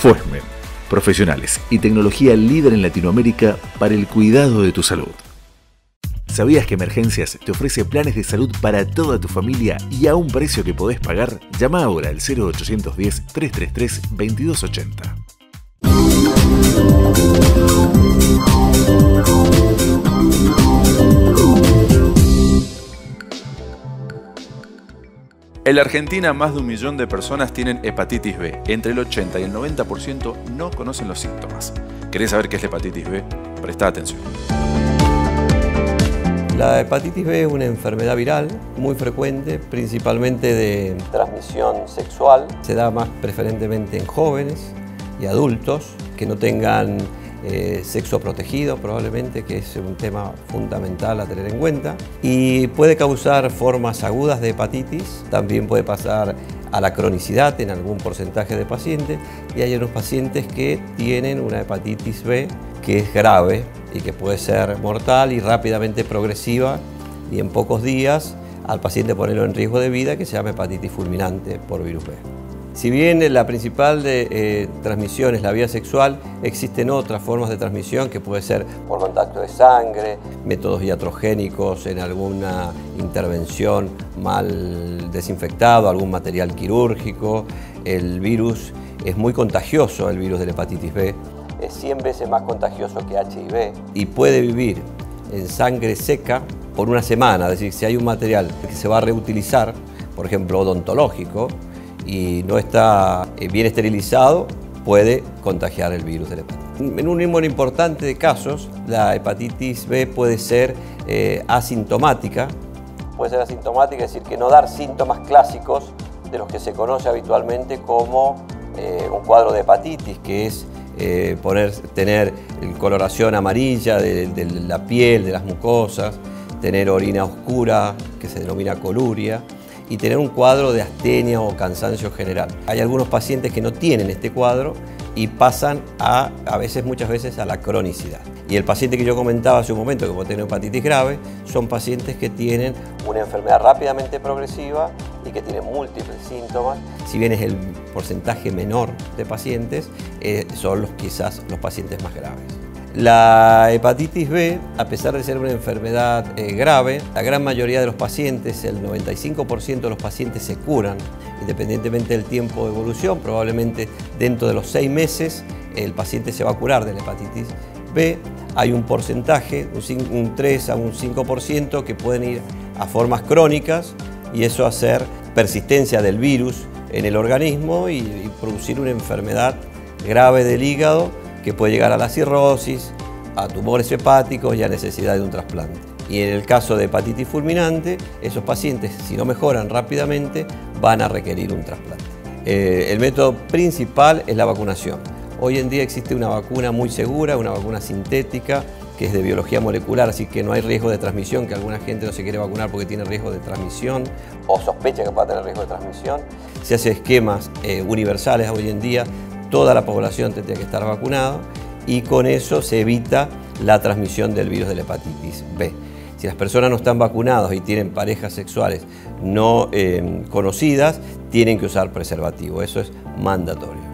Fuesmed, profesionales y tecnología líder en Latinoamérica para el cuidado de tu salud. ¿Sabías que Emergencias te ofrece planes de salud para toda tu familia y a un precio que podés pagar? Llama ahora al 0810-333-2280. En la Argentina, más de un millón de personas tienen hepatitis B. Entre el 80 y el 90% no conocen los síntomas. ¿Querés saber qué es la hepatitis B? Presta atención. La hepatitis B es una enfermedad viral muy frecuente, principalmente de transmisión sexual. Se da más preferentemente en jóvenes y adultos que no tengan eh, sexo protegido probablemente, que es un tema fundamental a tener en cuenta. Y puede causar formas agudas de hepatitis, también puede pasar a la cronicidad en algún porcentaje de pacientes y hay unos pacientes que tienen una hepatitis B que es grave y que puede ser mortal y rápidamente progresiva y en pocos días al paciente ponerlo en riesgo de vida que se llama hepatitis fulminante por virus B. Si bien la principal de, eh, transmisión es la vía sexual, existen otras formas de transmisión que puede ser por contacto de sangre, métodos iatrogénicos en alguna intervención mal desinfectado, algún material quirúrgico. El virus es muy contagioso, el virus de la hepatitis B. Es 100 veces más contagioso que HIV y puede vivir en sangre seca por una semana, es decir, si hay un material que se va a reutilizar, por ejemplo odontológico, y no está eh, bien esterilizado, puede contagiar el virus de la hepatitis. En un número importante de casos, la hepatitis B puede ser eh, asintomática. Puede ser asintomática, es decir, que no dar síntomas clásicos de los que se conoce habitualmente como eh, un cuadro de hepatitis, que es poner, tener coloración amarilla de, de la piel, de las mucosas, tener orina oscura, que se denomina coluria, y tener un cuadro de astenia o cansancio general. Hay algunos pacientes que no tienen este cuadro y pasan a, a veces, muchas veces, a la cronicidad. Y el paciente que yo comentaba hace un momento que puede tener hepatitis grave, son pacientes que tienen una enfermedad rápidamente progresiva y que tienen múltiples síntomas. Si bien es el porcentaje menor de pacientes, eh, son los, quizás los pacientes más graves. La hepatitis B, a pesar de ser una enfermedad eh, grave, la gran mayoría de los pacientes, el 95% de los pacientes se curan, independientemente del tiempo de evolución, probablemente dentro de los seis meses el paciente se va a curar de la hepatitis B. Hay un porcentaje, un 3 a un 5% que pueden ir a formas crónicas y eso hacer persistencia del virus en el organismo y producir una enfermedad grave del hígado que puede llegar a la cirrosis, a tumores hepáticos y a necesidad de un trasplante. Y en el caso de hepatitis fulminante, esos pacientes, si no mejoran rápidamente, van a requerir un trasplante. Eh, el método principal es la vacunación. Hoy en día existe una vacuna muy segura, una vacuna sintética, que es de biología molecular, así que no hay riesgo de transmisión, que alguna gente no se quiere vacunar porque tiene riesgo de transmisión o sospecha que pueda tener riesgo de transmisión. Se hace esquemas eh, universales hoy en día toda la población tendría que estar vacunada y con eso se evita la transmisión del virus de la hepatitis B. Si las personas no están vacunadas y tienen parejas sexuales no eh, conocidas, tienen que usar preservativo. Eso es mandatorio.